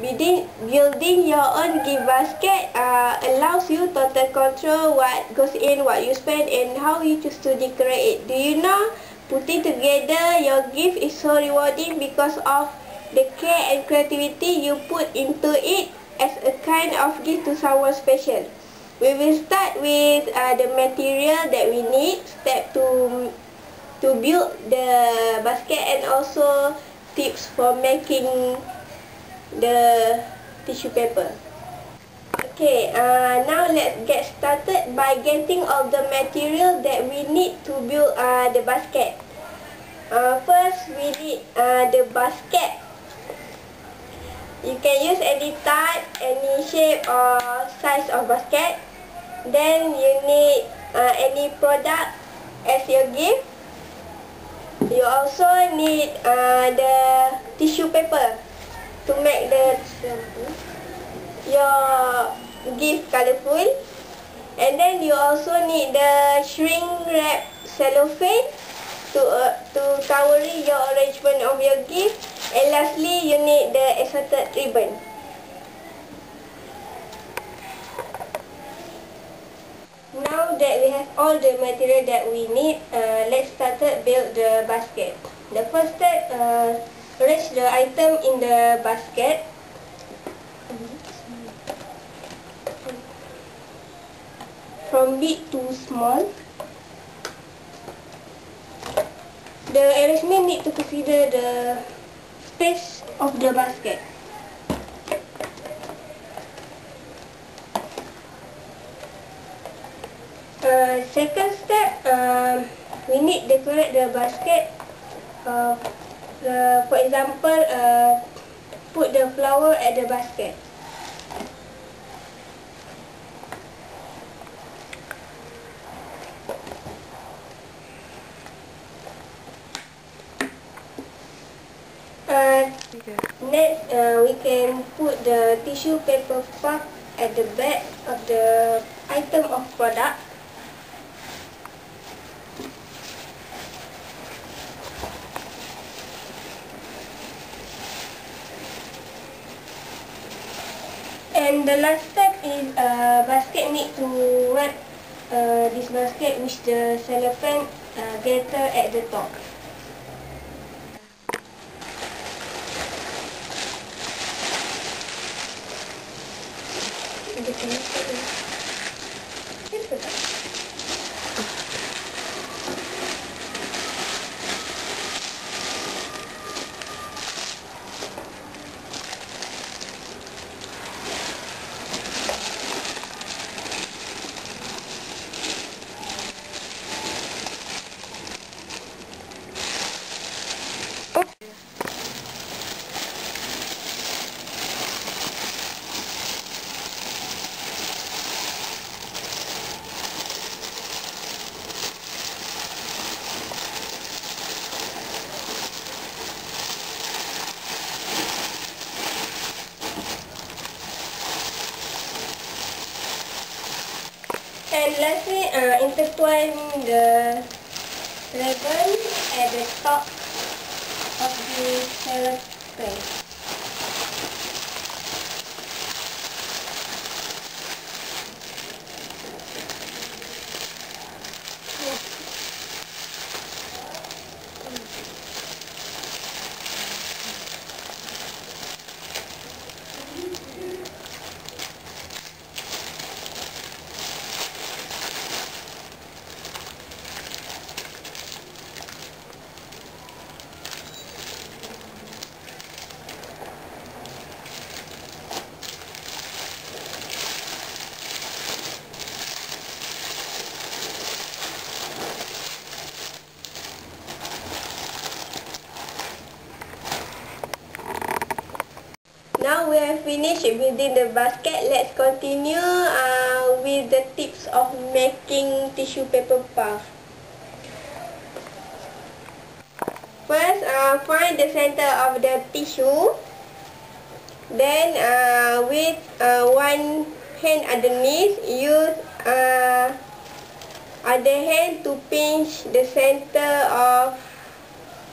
Building, building your own gift basket uh, allows you total control what goes in, what you spend and how you choose to decorate it. Do you know putting together your gift is so rewarding because of the care and creativity you put into it as a kind of gift to someone special. We will start with uh, the material that we need, step to to build the basket and also tips for making the tissue paper. Okay, uh, now let's get started by getting all the material that we need to build uh, the basket. Uh, first, we need uh, the basket. You can use any type, any shape or size of basket. Then you need uh, any product as your gift. You also need uh, the tissue paper to make the your gift colorful and then you also need the shrink wrap cellophane to uh, to covering your arrangement of your gift. And lastly you need the assorted ribbon. Now that we have all the material that we need uh, let's start build the basket. The first step uh, arrange the item in the basket from big to small the arrangement need to consider the space of the basket Uh, second step, uh, we need decorate the basket. Uh, uh, for example, uh, put the flower at the basket. Uh, next, uh, we can put the tissue paper puff at the back of the item of product. And the last step is uh, basket need to wrap uh, this basket with the cellophane uh, glitter at the top. And lastly, uh, intertwine the ribbon at the top of the cellophane. Now we have finished building the basket. Let's continue uh, with the tips of making tissue paper puff. First, uh, find the center of the tissue. Then, uh, with uh, one hand underneath, use uh, other hand to pinch the center of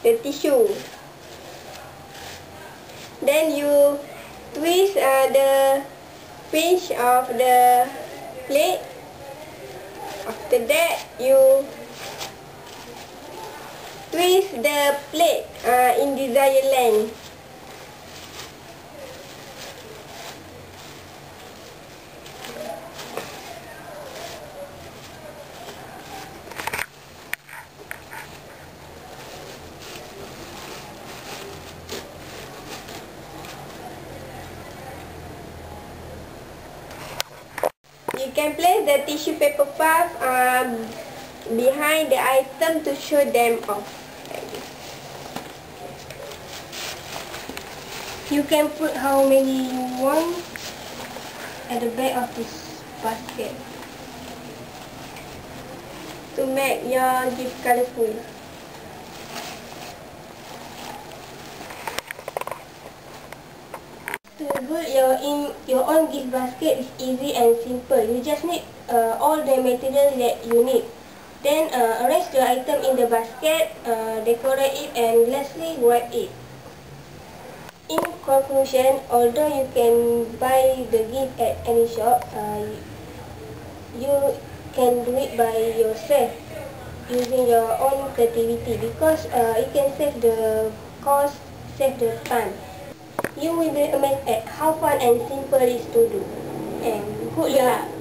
the tissue. Then you twist uh, the pinch of the plate. After that, you twist the plate uh, in desired length. You can place the tissue paper puff um, behind the item to show them off. You can put how many you want at the back of this basket to make your gift colorful. Build your in your own gift basket is easy and simple. You just need uh, all the materials that you need. Then uh, arrange the item in the basket, uh, decorate it and lastly wrap it. In conclusion, although you can buy the gift at any shop, uh, you can do it by yourself using your own creativity because uh, it can save the cost, save the time. You will be amazed at how fun and simple it is to do. And good luck!